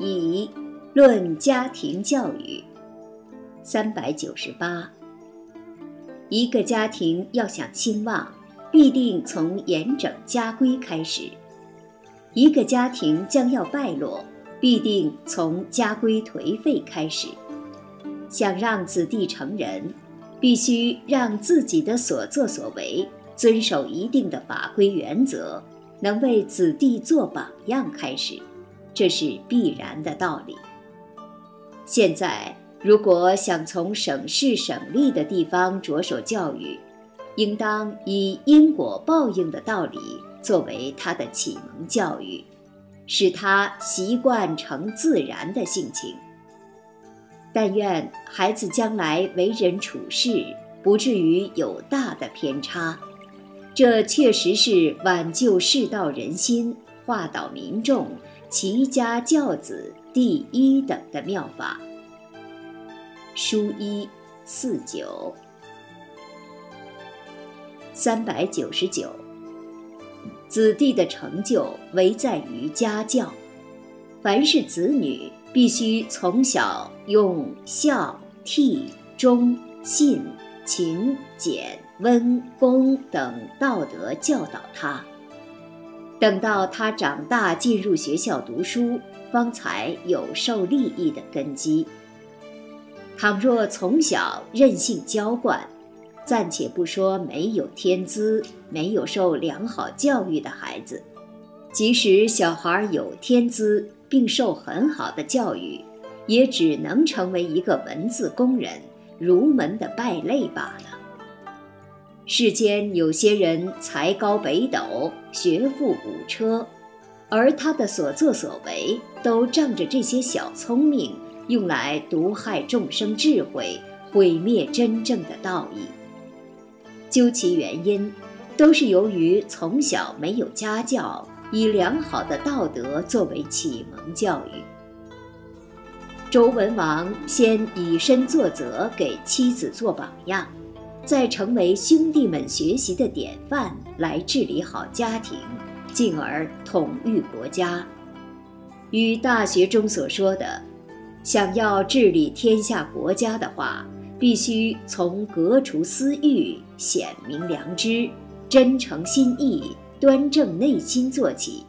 乙论家庭教育，三百九十八。一个家庭要想兴旺，必定从严整家规开始；一个家庭将要败落，必定从家规颓废开始。想让子弟成人，必须让自己的所作所为遵守一定的法规原则，能为子弟做榜样开始。这是必然的道理。现在，如果想从省市省力的地方着手教育，应当以因果报应的道理作为他的启蒙教育，使他习惯成自然的性情。但愿孩子将来为人处事不至于有大的偏差，这确实是挽救世道人心、化导民众。齐家教子第一等的妙法。书一四九三百九十九。子弟的成就唯在于家教，凡是子女必须从小用孝、悌、忠、信、勤、俭、温、恭等道德教导他。等到他长大进入学校读书，方才有受利益的根基。倘若从小任性娇惯，暂且不说没有天资、没有受良好教育的孩子，即使小孩有天资并受很好的教育，也只能成为一个文字工人、儒门的败类罢了。世间有些人才高北斗，学富五车，而他的所作所为都仗着这些小聪明，用来毒害众生智慧，毁灭真正的道义。究其原因，都是由于从小没有家教，以良好的道德作为启蒙教育。周文王先以身作则，给妻子做榜样。再成为兄弟们学习的典范，来治理好家庭，进而统御国家。与《大学》中所说的，想要治理天下国家的话，必须从革除私欲、显明良知、真诚心意、端正内心做起，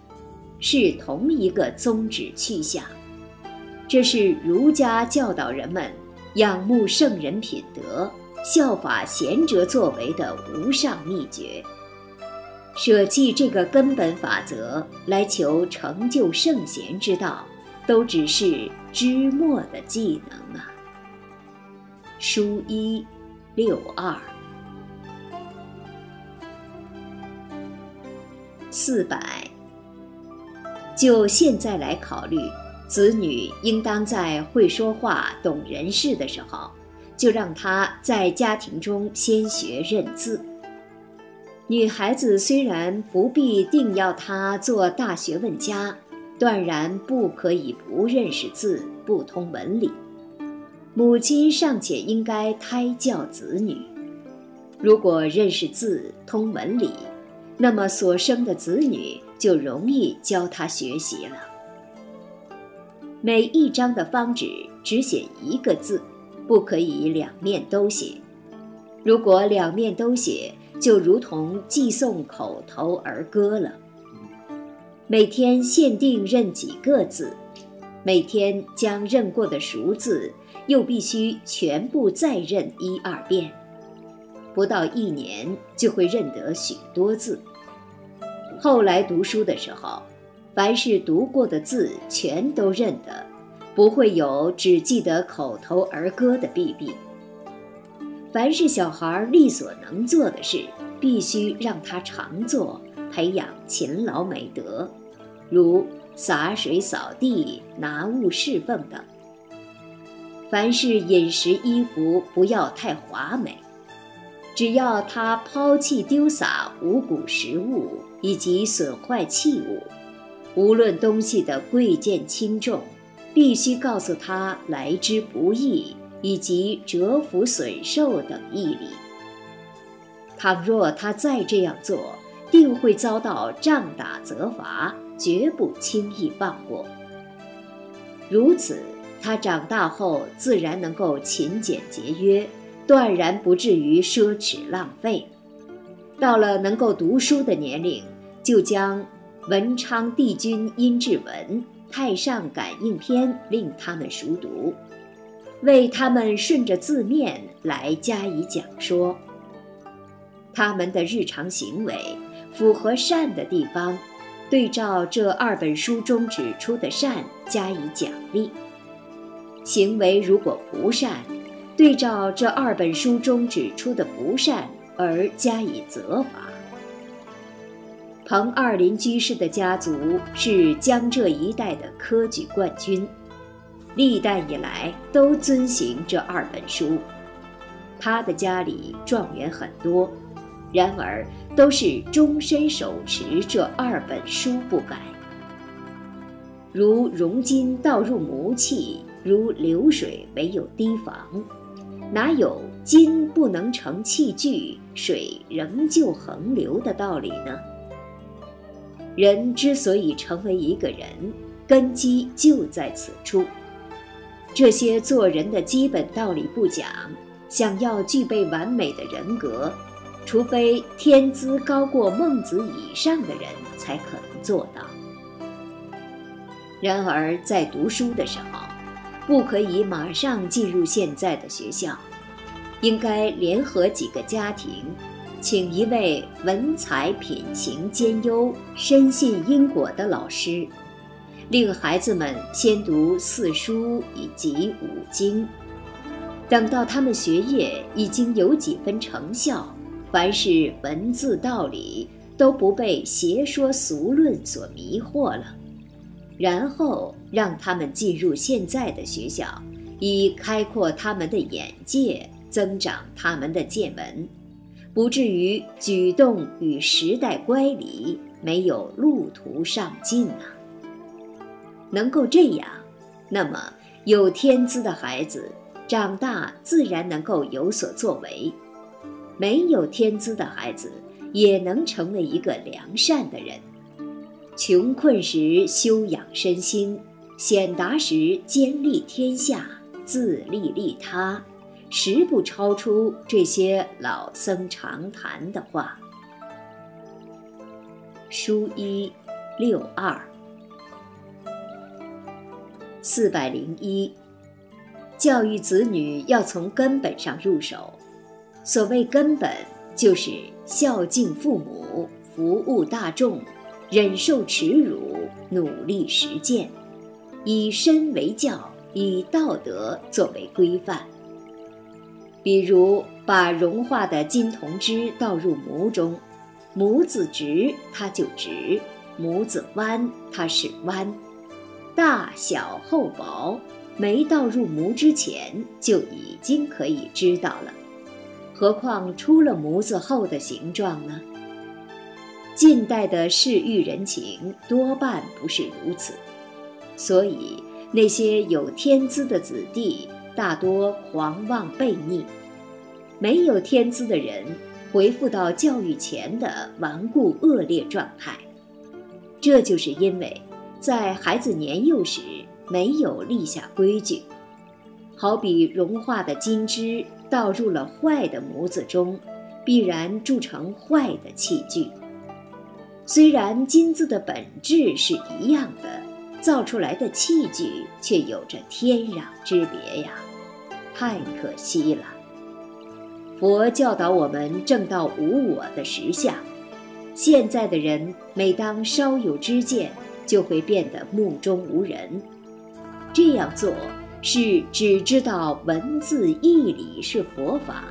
是同一个宗旨去向。这是儒家教导人们仰慕圣人品德。效法贤者作为的无上秘诀，舍弃这个根本法则来求成就圣贤之道，都只是知末的技能啊。书一六二四百，就现在来考虑，子女应当在会说话、懂人事的时候。就让他在家庭中先学认字。女孩子虽然不必定要她做大学问家，断然不可以不认识字、不通文理。母亲尚且应该胎教子女，如果认识字、通文理，那么所生的子女就容易教他学习了。每一张的方纸只写一个字。不可以两面都写，如果两面都写，就如同寄送口头儿歌了。每天限定认几个字，每天将认过的熟字又必须全部再认一二遍，不到一年就会认得许多字。后来读书的时候，凡是读过的字全都认得。不会有只记得口头儿歌的弊病。凡是小孩力所能做的事，必须让他常做，培养勤劳美德，如洒水、扫地、拿物侍奉等。凡是饮食、衣服，不要太华美，只要他抛弃丢洒五谷食物以及损坏器物，无论东西的贵贱轻重。必须告诉他来之不易，以及折服损寿等义理。倘若他再这样做，定会遭到杖打责罚，绝不轻易放过。如此，他长大后自然能够勤俭节约，断然不至于奢侈浪费。到了能够读书的年龄，就将文昌帝君阴骘文、太上感应篇令他们熟读，为他们顺着字面来加以讲说。他们的日常行为符合善的地方，对照这二本书中指出的善加以奖励；行为如果不善，对照这二本书中指出的不善而加以责罚。彭二林居士的家族是江浙一带的科举冠军，历代以来都遵行这二本书。他的家里状元很多。然而，都是终身手持这二本书不改。如熔金倒入木器，如流水没有堤防，哪有金不能成器具，水仍旧横流的道理呢？人之所以成为一个人，根基就在此处。这些做人的基本道理不讲，想要具备完美的人格。除非天资高过孟子以上的人，才可能做到。然而，在读书的时候，不可以马上进入现在的学校，应该联合几个家庭，请一位文采品行兼优、深信因果的老师，令孩子们先读四书以及五经，等到他们学业已经有几分成效。凡是文字道理都不被邪说俗论所迷惑了，然后让他们进入现在的学校，以开阔他们的眼界，增长他们的见闻，不至于举动与时代乖离，没有路途上进啊。能够这样，那么有天资的孩子长大自然能够有所作为。没有天资的孩子也能成为一个良善的人。穷困时修养身心，显达时兼利天下，自利利他，实不超出这些老僧常谈的话。书一六二四百零一，教育子女要从根本上入手。所谓根本，就是孝敬父母、服务大众、忍受耻辱、努力实践，以身为教，以道德作为规范。比如，把融化的金铜汁倒入模中，模子直，它就直；模子弯，它是弯。大小厚薄，没倒入模之前，就已经可以知道了。何况出了模子后的形状呢？近代的世育人情多半不是如此，所以那些有天资的子弟大多狂妄悖逆，没有天资的人回复到教育前的顽固恶劣状态。这就是因为，在孩子年幼时没有立下规矩，好比融化的金汁。倒入了坏的模子中，必然铸成坏的器具。虽然金子的本质是一样的，造出来的器具却有着天壤之别呀，太可惜了。佛教导我们正道无我的实相，现在的人每当稍有知见，就会变得目中无人。这样做。是只知道文字义理是佛法，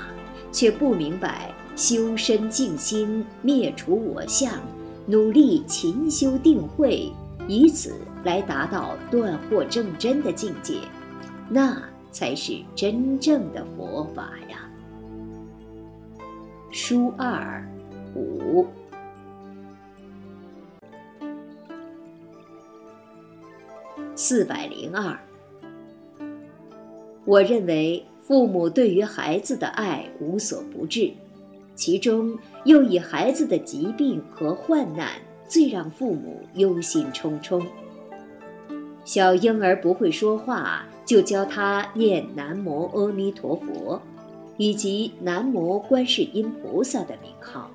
却不明白修身静心、灭除我相，努力勤修定慧，以此来达到断惑正真的境界，那才是真正的佛法呀。书二五四百零二。我认为父母对于孩子的爱无所不至，其中又以孩子的疾病和患难最让父母忧心忡忡。小婴儿不会说话，就教他念南无阿弥陀佛，以及南无观世音菩萨的名号。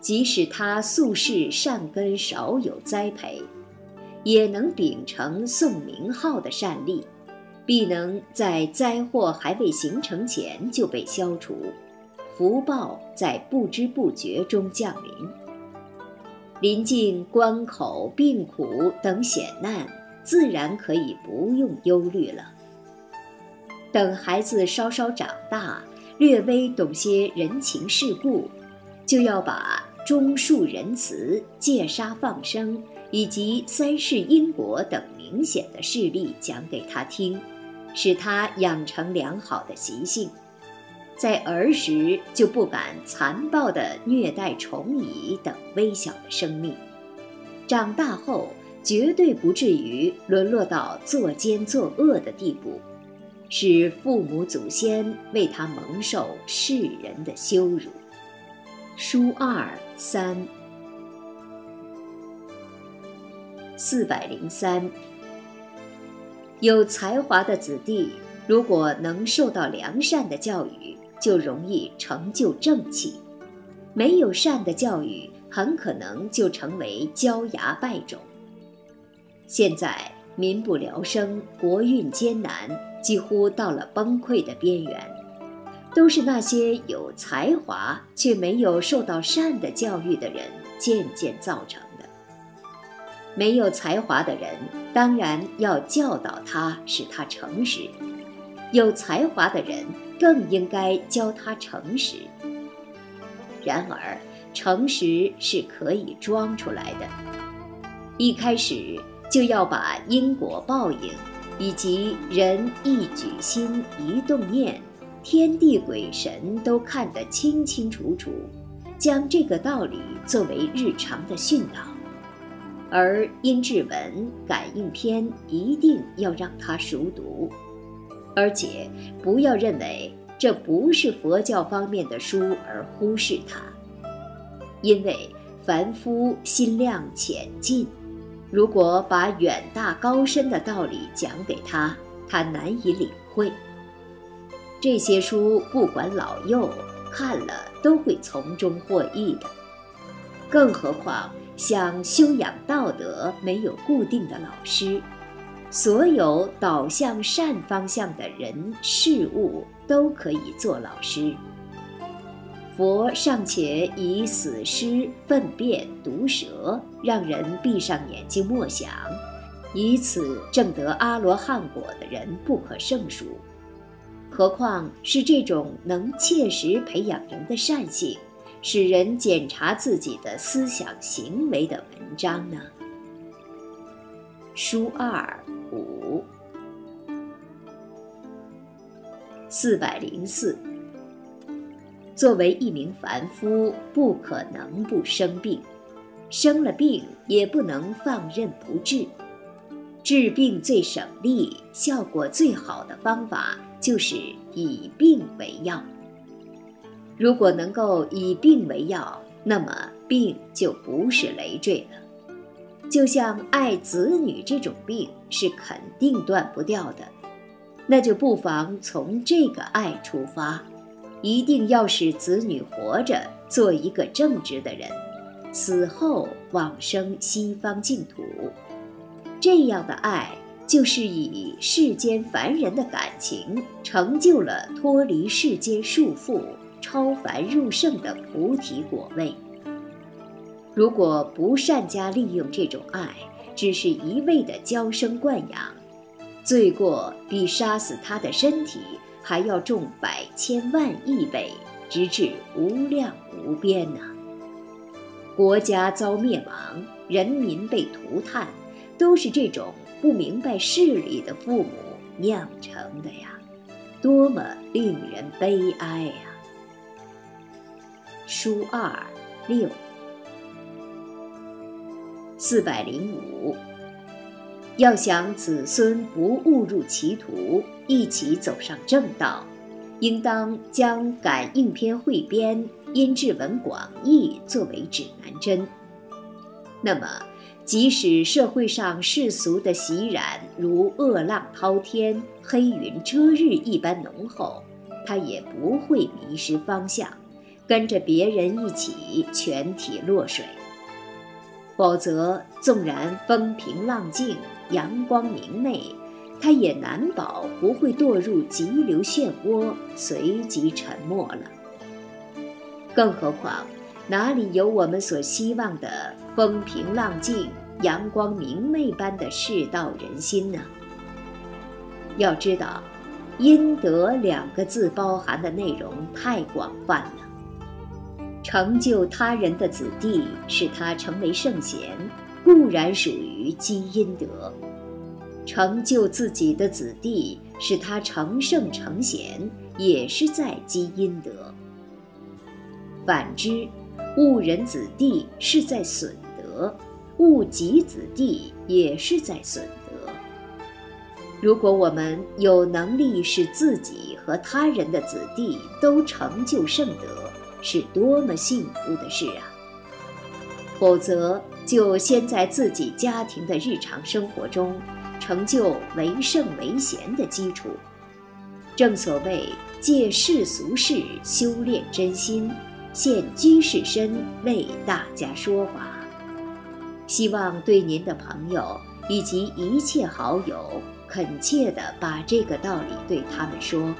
即使他素世善根少有栽培，也能秉承诵名号的善力，必能在灾祸还未形成前就被消除，福报在不知不觉中降临。临近关口、病苦等险难。自然可以不用忧虑了。等孩子稍稍长大，略微懂些人情世故，就要把忠恕仁慈、戒杀放生以及三世因果等明显的事例讲给他听，使他养成良好的习性。在儿时就不敢残暴地虐待虫蚁等微小的生命，长大后。绝对不至于沦落到作奸作恶的地步，使父母祖先为他蒙受世人的羞辱。书二三四百零三，有才华的子弟，如果能受到良善的教育，就容易成就正气；没有善的教育，很可能就成为骄牙败种。现在民不聊生，国运艰难，几乎到了崩溃的边缘，都是那些有才华却没有受到善的教育的人渐渐造成的。没有才华的人，当然要教导他，使他诚实；有才华的人，更应该教他诚实。然而，诚实是可以装出来的，一开始。就要把因果报应，以及人一举心一动念，天地鬼神都看得清清楚楚，将这个道理作为日常的训导。而阴质文感应篇一定要让他熟读，而且不要认为这不是佛教方面的书而忽视它，因为凡夫心量浅近。如果把远大高深的道理讲给他，他难以领会。这些书不管老幼，看了都会从中获益的。更何况想修养道德，没有固定的老师，所有导向善方向的人事物都可以做老师。佛尚且以死尸、粪便、毒蛇让人闭上眼睛默想，以此证得阿罗汉果的人不可胜数，何况是这种能切实培养人的善性，使人检查自己的思想行为的文章呢？书二五四百零四。作为一名凡夫，不可能不生病，生了病也不能放任不治。治病最省力、效果最好的方法就是以病为药。如果能够以病为药，那么病就不是累赘了。就像爱子女这种病是肯定断不掉的，那就不妨从这个爱出发。一定要使子女活着做一个正直的人，死后往生西方净土。这样的爱，就是以世间凡人的感情，成就了脱离世间束缚、超凡入圣的菩提果位。如果不善加利用这种爱，只是一味的娇生惯养，罪过比杀死他的身体。还要重百千万亿倍，直至无量无边呢。国家遭灭亡，人民被涂炭，都是这种不明白事理的父母酿成的呀，多么令人悲哀呀！书二六四百零五。要想子孙不误入歧途，一起走上正道，应当将《感应篇汇编》《音质文广义》作为指南针。那么，即使社会上世俗的习染如恶浪滔天、黑云遮日一般浓厚，他也不会迷失方向，跟着别人一起全体落水。否则，纵然风平浪静、阳光明媚，他也难保不会堕入急流漩涡，随即沉没了。更何况，哪里有我们所希望的风平浪静、阳光明媚般的世道人心呢？要知道，“阴德”两个字包含的内容太广泛了。成就他人的子弟，使他成为圣贤，固然属于积阴德；成就自己的子弟，使他成圣成贤，也是在积阴德。反之，误人子弟是在损德，误己子弟也是在损德。如果我们有能力使自己和他人的子弟都成就圣德，是多么幸福的事啊！否则，就先在自己家庭的日常生活中成就为圣为贤的基础。正所谓，借世俗事修炼真心。现居士身为大家说法，希望对您的朋友以及一切好友恳切地把这个道理对他们说，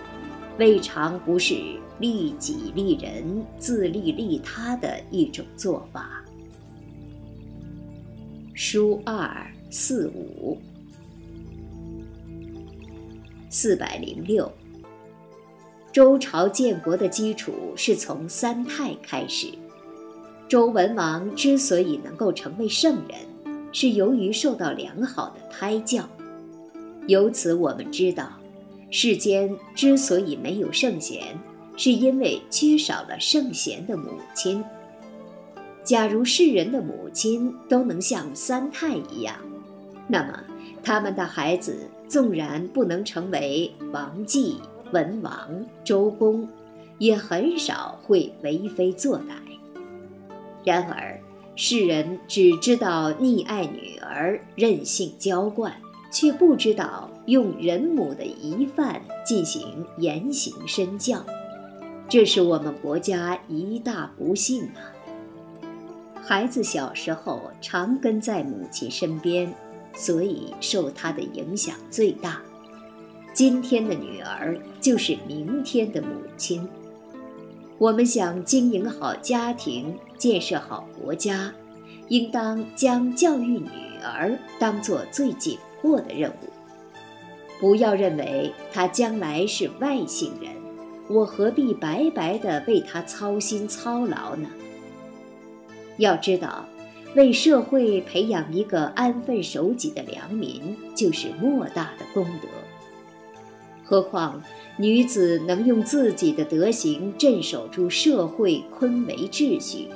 未尝不是利己利人、自利利他的一种做法。书二四五四百零六。周朝建国的基础是从三太开始。周文王之所以能够成为圣人，是由于受到良好的胎教。由此我们知道，世间之所以没有圣贤，是因为缺少了圣贤的母亲。假如世人的母亲都能像三太一样，那么他们的孩子纵然不能成为王继。文王、周公，也很少会为非作歹。然而，世人只知道溺爱女儿、任性娇惯，却不知道用人母的遗范进行言行身教，这是我们国家一大不幸啊！孩子小时候常跟在母亲身边，所以受她的影响最大。今天的女儿就是明天的母亲。我们想经营好家庭，建设好国家，应当将教育女儿当做最紧迫的任务。不要认为她将来是外姓人，我何必白白的为她操心操劳呢？要知道，为社会培养一个安分守己的良民，就是莫大的功德。何况女子能用自己的德行镇守住社会坤维秩序，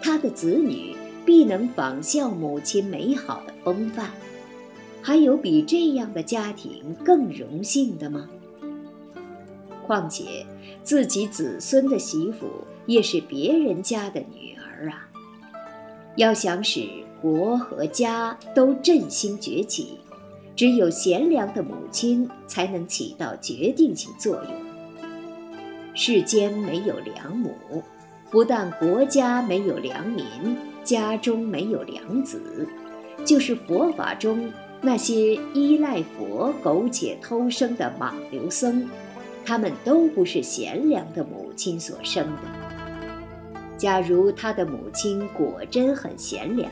她的子女必能仿效母亲美好的风范。还有比这样的家庭更荣幸的吗？况且自己子孙的媳妇也是别人家的女儿！要想使国和家都振兴崛起。只有贤良的母亲才能起到决定性作用。世间没有良母，不但国家没有良民，家中没有良子，就是佛法中那些依赖佛苟且偷生的莽流僧，他们都不是贤良的母亲所生的。假如他的母亲果真很贤良。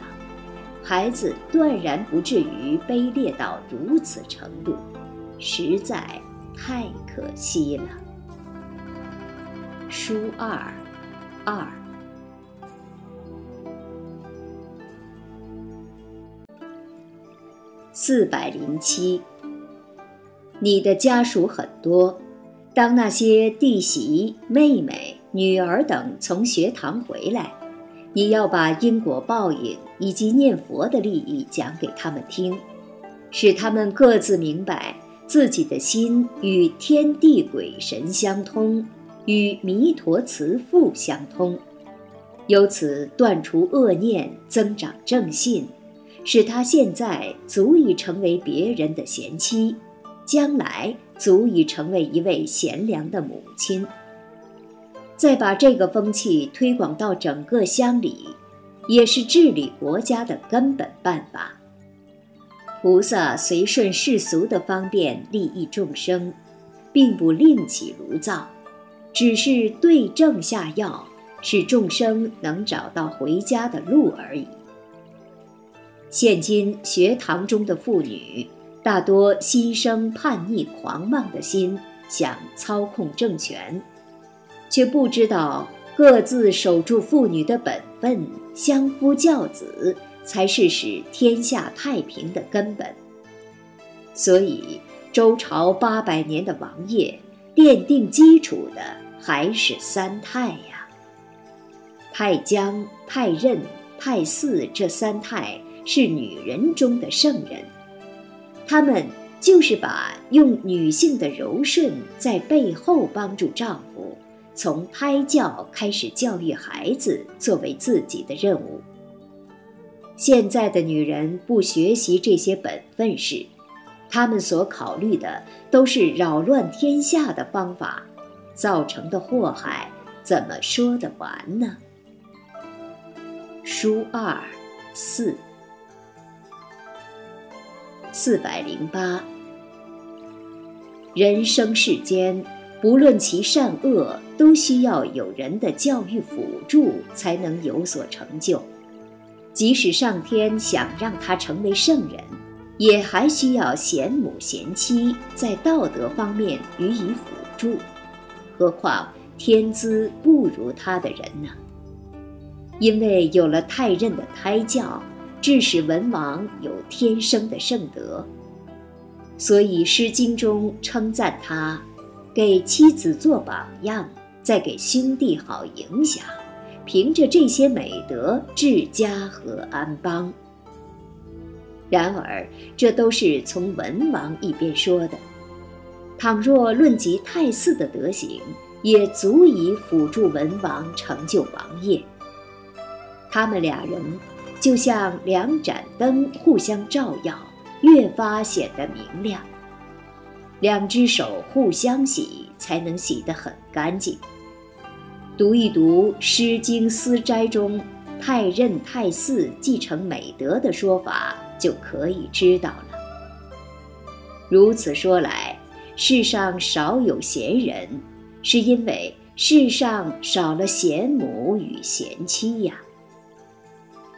孩子断然不至于卑劣到如此程度，实在太可惜了。书二，二，四百零七。你的家属很多，当那些弟媳、妹妹、女儿等从学堂回来。你要把因果报应以及念佛的利益讲给他们听，使他们各自明白自己的心与天地鬼神相通，与弥陀慈父相通，由此断除恶念，增长正信，使她现在足以成为别人的贤妻，将来足以成为一位贤良的母亲。再把这个风气推广到整个乡里，也是治理国家的根本办法。菩萨随顺世俗的方便利益众生，并不另起炉灶，只是对症下药，使众生能找到回家的路而已。现今学堂中的妇女，大多心生叛逆狂妄的心，想操控政权。却不知道各自守住妇女的本分，相夫教子，才是使天下太平的根本。所以，周朝八百年的王业，奠定基础的还是三太呀。太姜、太任、太姒这三太是女人中的圣人，她们就是把用女性的柔顺在背后帮助丈夫。从胎教开始教育孩子作为自己的任务。现在的女人不学习这些本分事，她们所考虑的都是扰乱天下的方法，造成的祸害怎么说得完呢？书二四四百零八，人生世间。无论其善恶，都需要有人的教育辅助，才能有所成就。即使上天想让他成为圣人，也还需要贤母贤妻在道德方面予以辅助。何况天资不如他的人呢？因为有了太任的胎教，致使文王有天生的圣德，所以《诗经》中称赞他。给妻子做榜样，再给兄弟好影响，凭着这些美德治家和安邦。然而，这都是从文王一边说的。倘若论及太姒的德行，也足以辅助文王成就王业。他们俩人就像两盏灯互相照耀，越发显得明亮。两只手互相洗，才能洗得很干净。读一读《诗经·思斋》中“太任太姒继承美德”的说法，就可以知道了。如此说来，世上少有贤人，是因为世上少了贤母与贤妻呀。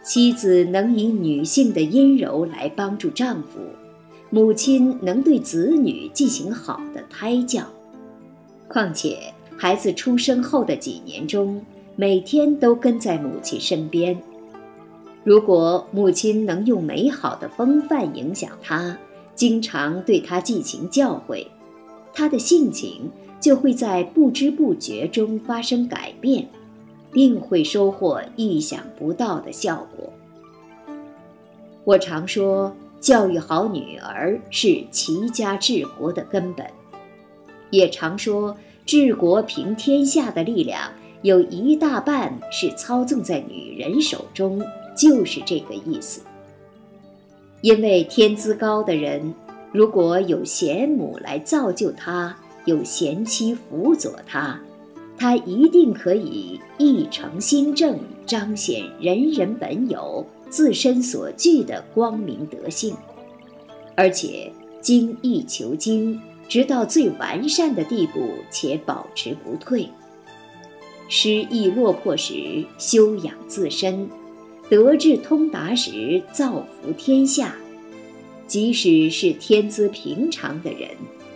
妻子能以女性的阴柔来帮助丈夫。母亲能对子女进行好的胎教，况且孩子出生后的几年中，每天都跟在母亲身边。如果母亲能用美好的风范影响他，经常对他进行教诲，他的性情就会在不知不觉中发生改变，定会收获意想不到的效果。我常说。教育好女儿是齐家治国的根本，也常说治国平天下的力量有一大半是操纵在女人手中，就是这个意思。因为天资高的人，如果有贤母来造就他，有贤妻辅佐他，他一定可以一成新政，彰显人人本有。自身所具的光明德性，而且精益求精，直到最完善的地步，且保持不退。失意落魄时修养自身，德智通达时造福天下。即使是天资平常的人，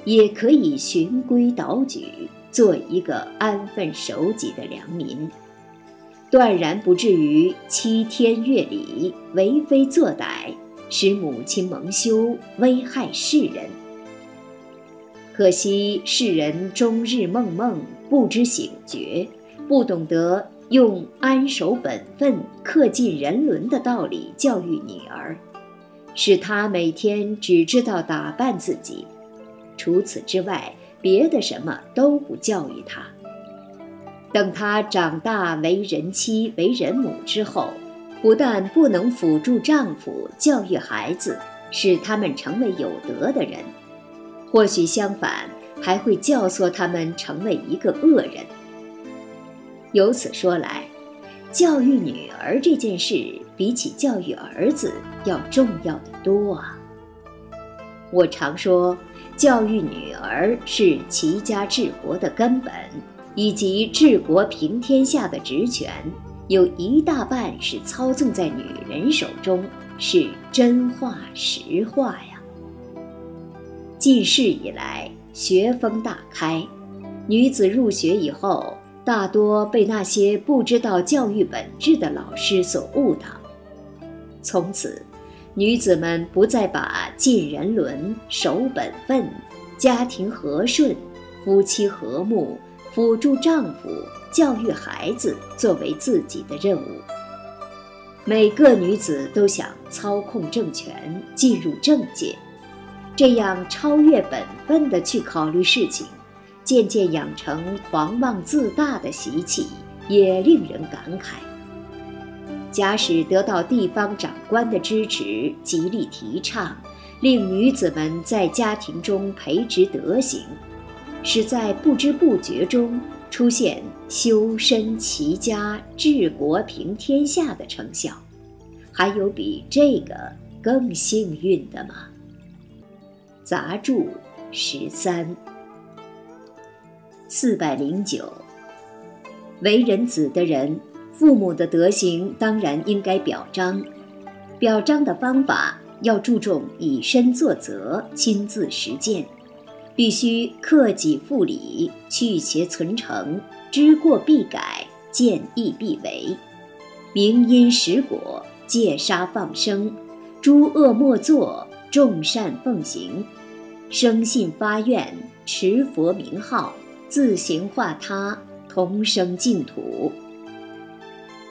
也可以循规蹈矩，做一个安分守己的良民。断然不至于欺天越礼、为非作歹，使母亲蒙羞，危害世人。可惜世人终日梦梦，不知醒觉，不懂得用安守本分、恪尽人伦的道理教育女儿，使她每天只知道打扮自己，除此之外，别的什么都不教育她。等她长大为人妻、为人母之后，不但不能辅助丈夫教育孩子，使他们成为有德的人，或许相反，还会教唆他们成为一个恶人。由此说来，教育女儿这件事，比起教育儿子要重要的多啊。我常说，教育女儿是齐家治国的根本，以及治国平天下的职权，有一大半是操纵在女人手中，是真话实话呀。近世以来，学风大开，女子入学以后。大多被那些不知道教育本质的老师所误导，从此，女子们不再把尽人伦、守本分、家庭和顺、夫妻和睦、辅助丈夫、教育孩子作为自己的任务。每个女子都想操控政权、进入政界，这样超越本分的去考虑事情。渐渐养成狂妄自大的习气，也令人感慨。假使得到地方长官的支持，极力提倡，令女子们在家庭中培植德行，使在不知不觉中出现修身齐家治国平天下的成效，还有比这个更幸运的吗？杂著十三。四百零九，为人子的人，父母的德行当然应该表彰。表彰的方法要注重以身作则，亲自实践，必须克己复礼，去邪存诚，知过必改，见义必为，明因实果，戒杀放生，诸恶莫作，众善奉行，生信发愿，持佛名号。自行化他，同生净土。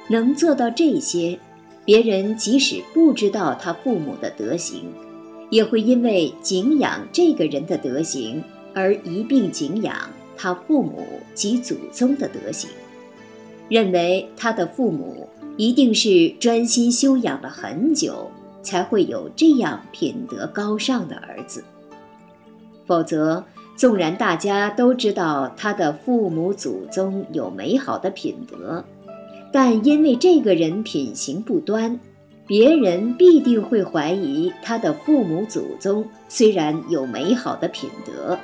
能做到这些，别人即使不知道他父母的德行，也会因为敬仰这个人的德行而一并敬仰他父母及祖宗的德行，认为他的父母一定是专心修养了很久，才会有这样品德高尚的儿子。否则，纵然大家都知道他的父母祖宗有美好的品德，但因为这个人品行不端，别人必定会怀疑他的父母祖宗虽然有美好的品德，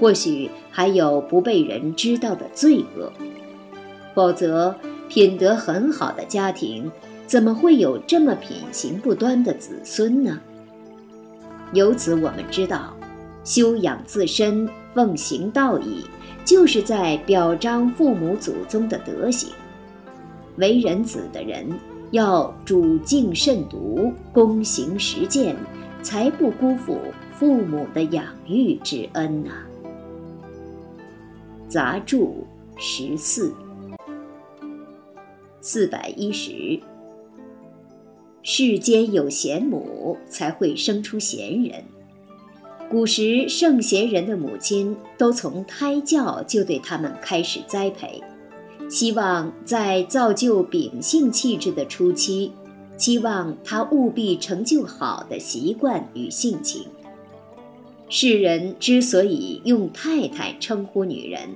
或许还有不被人知道的罪恶。否则，品德很好的家庭怎么会有这么品行不端的子孙呢？由此我们知道。修养自身，奉行道义，就是在表彰父母祖宗的德行。为人子的人要主敬慎独，躬行实践，才不辜负父母的养育之恩呐。杂著十四，四百一十。世间有贤母，才会生出贤人。古时圣贤人的母亲都从胎教就对他们开始栽培，希望在造就秉性气质的初期，期望他务必成就好的习惯与性情。世人之所以用太太称呼女人，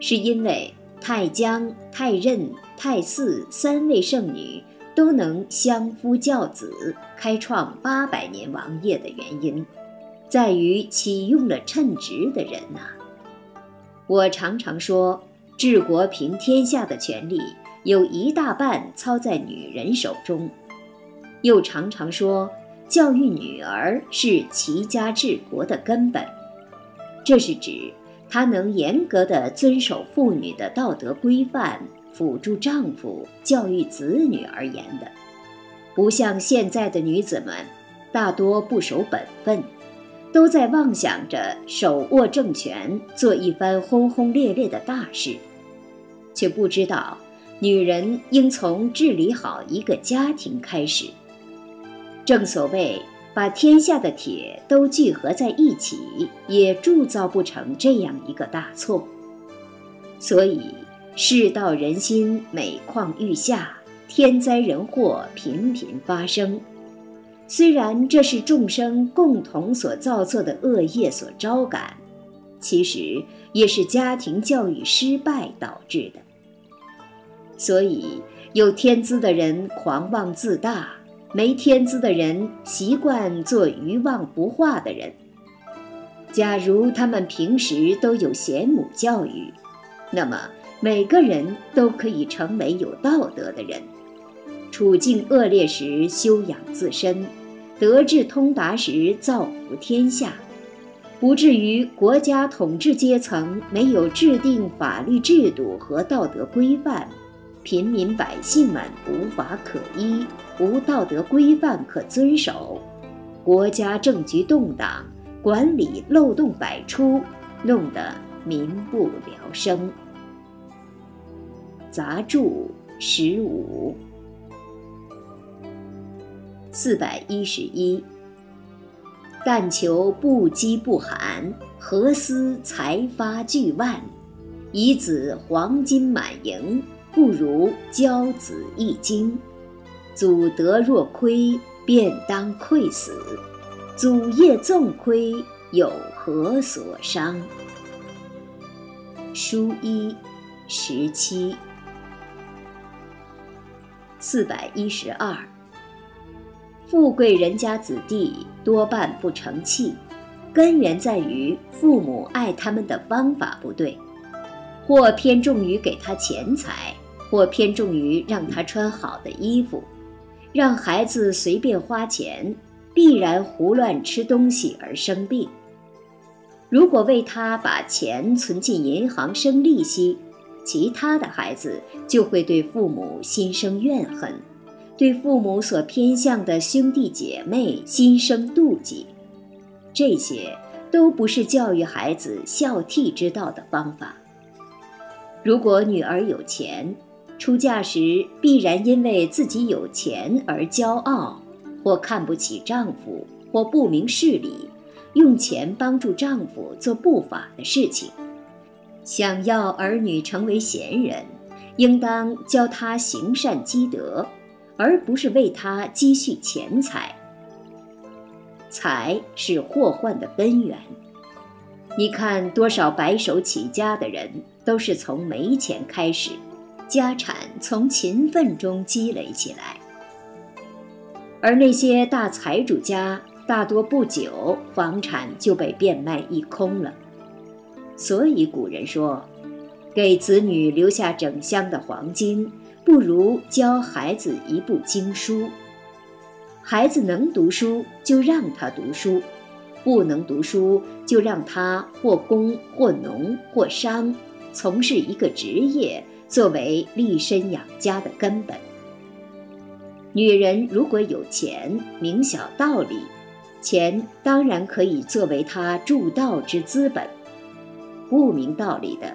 是因为太姜、太任、太姒三位圣女都能相夫教子，开创八百年王业的原因。在于启用了称职的人呐。我常常说，治国平天下的权力有一大半操在女人手中，又常常说，教育女儿是齐家治国的根本。这是指她能严格的遵守妇女的道德规范，辅助丈夫教育子女而言的，不像现在的女子们，大多不守本分。都在妄想着手握政权，做一番轰轰烈烈的大事，却不知道女人应从治理好一个家庭开始。正所谓，把天下的铁都聚合在一起，也铸造不成这样一个大错。所以，世道人心每况愈下，天灾人祸频频发生。虽然这是众生共同所造作的恶业所招感，其实也是家庭教育失败导致的。所以，有天资的人狂妄自大，没天资的人习惯做愚妄不化的人。假如他们平时都有贤母教育，那么每个人都可以成为有道德的人。处境恶劣时修养自身，德智通达时造福天下，不至于国家统治阶层没有制定法律制度和道德规范。平民百姓们无法可依，无道德规范可遵守，国家政局动荡，管理漏洞百出，弄得民不聊生。杂著十五，四百一十一。但求不饥不寒，何思财发巨万？以子黄金满盈。不如教子一经，祖德若亏，便当愧死；祖业纵亏，有何所伤？书一十七四百一十二。富贵人家子弟多半不成器，根源在于父母爱他们的方法不对。或偏重于给他钱财，或偏重于让他穿好的衣服，让孩子随便花钱，必然胡乱吃东西而生病。如果为他把钱存进银行生利息，其他的孩子就会对父母心生怨恨，对父母所偏向的兄弟姐妹心生妒忌。这些都不是教育孩子孝悌之道的方法。如果女儿有钱，出嫁时必然因为自己有钱而骄傲，或看不起丈夫，或不明事理，用钱帮助丈夫做不法的事情。想要儿女成为贤人，应当教他行善积德，而不是为他积蓄钱财。财是祸患的根源。你看多少白手起家的人。都是从没钱开始，家产从勤奋中积累起来，而那些大财主家大多不久房产就被变卖一空了。所以古人说，给子女留下整箱的黄金，不如教孩子一部经书。孩子能读书就让他读书，不能读书就让他或工或农或商。从事一个职业作为立身养家的根本。女人如果有钱，明晓道理，钱当然可以作为她助道之资本。不明道理的，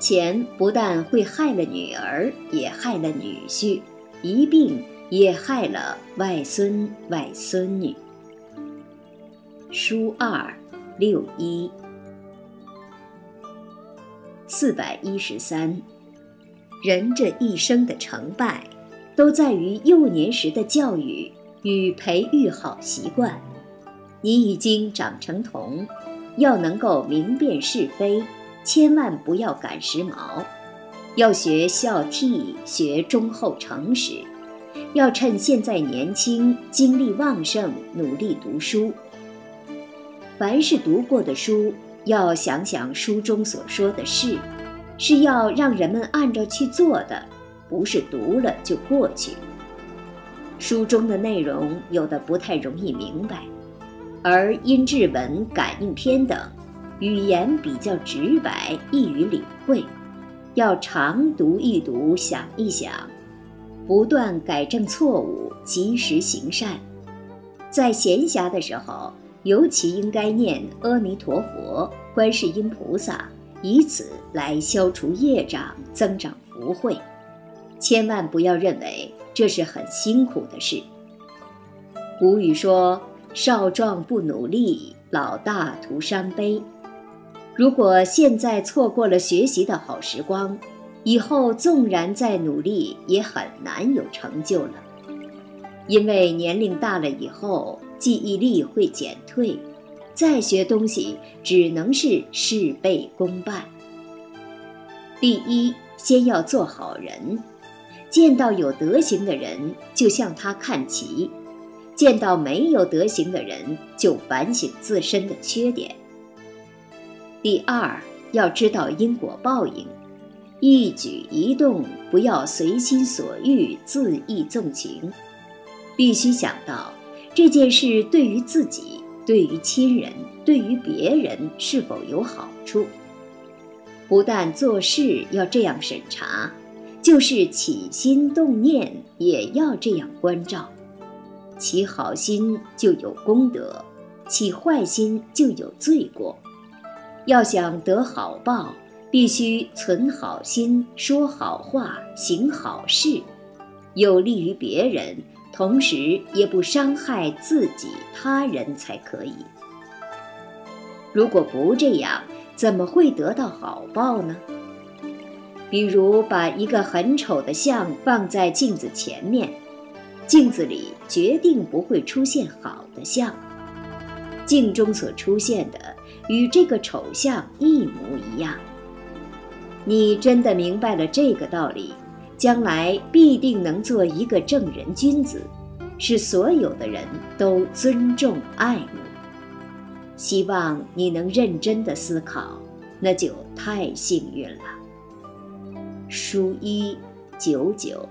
钱不但会害了女儿，也害了女婿，一并也害了外孙外孙女。书二六一。四百一十三，人这一生的成败，都在于幼年时的教育与培育好习惯。你已经长成童，要能够明辨是非，千万不要赶时髦，要学孝悌，学忠厚诚实，要趁现在年轻，精力旺盛，努力读书。凡是读过的书。要想想书中所说的事，是要让人们按照去做的，不是读了就过去。书中的内容有的不太容易明白，而音质文、感应篇等，语言比较直白，易于领会。要常读一读，想一想，不断改正错误，及时行善。在闲暇的时候。尤其应该念阿弥陀佛、观世音菩萨，以此来消除业障、增长福慧。千万不要认为这是很辛苦的事。古语说：“少壮不努力，老大徒伤悲。”如果现在错过了学习的好时光，以后纵然再努力，也很难有成就了，因为年龄大了以后，记忆力会减退，再学东西只能是事倍功半。第一，先要做好人，见到有德行的人就向他看齐，见到没有德行的人就反省自身的缺点。第二，要知道因果报应。一举一动不要随心所欲、恣意纵情，必须想到这件事对于自己、对于亲人、对于别人是否有好处。不但做事要这样审查，就是起心动念也要这样关照。起好心就有功德，起坏心就有罪过。要想得好报。必须存好心，说好话，行好事，有利于别人，同时也不伤害自己他人才可以。如果不这样，怎么会得到好报呢？比如把一个很丑的像放在镜子前面，镜子里决定不会出现好的像，镜中所出现的与这个丑相一模一样。你真的明白了这个道理，将来必定能做一个正人君子，使所有的人都尊重爱慕。希望你能认真的思考，那就太幸运了。书一九九。